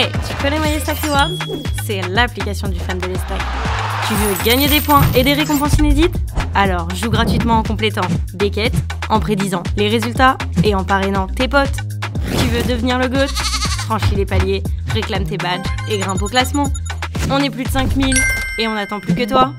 Hey, tu connais MyStack Rewards? C'est l'application du fan de l'Estac. Tu veux gagner des points et des récompenses inédites? Alors joue gratuitement en complétant des quêtes, en prédisant les résultats et en parrainant tes potes. Tu veux devenir le GOAT? Franchis les paliers, réclame tes badges et grimpe au classement. On est plus de 5000 et on n'attend plus que toi.